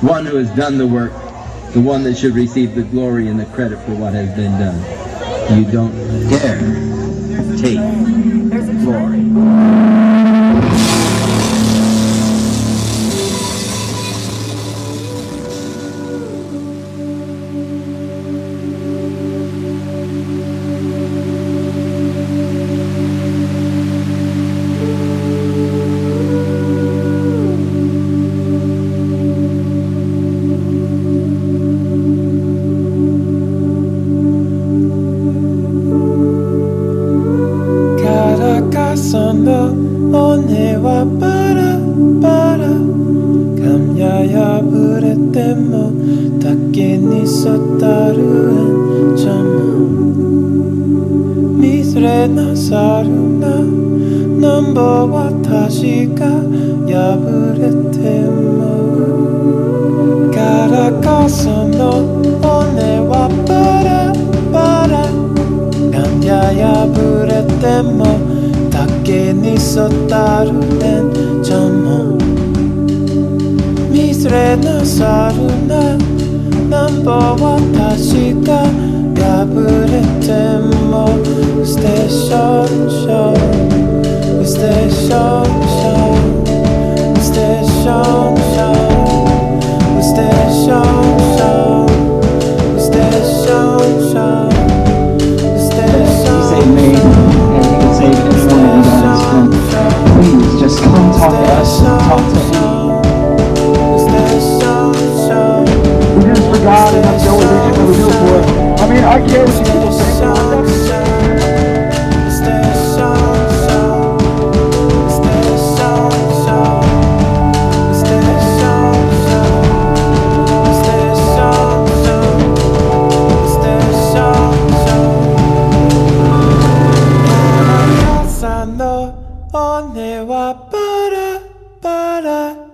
one who has done the work, the one that should receive the glory and the credit for what has been done. You don't dare take Samba one wa para para 髪や破れても滝にたる縁ちゃも見れなさるななんぼ私が破れてもからか 닦게 니소타루엔 점호 미스레나 사루나 넘버와 다시가 야부레테모 스테이션 쇼 스테이션 쇼 ne wa para, para.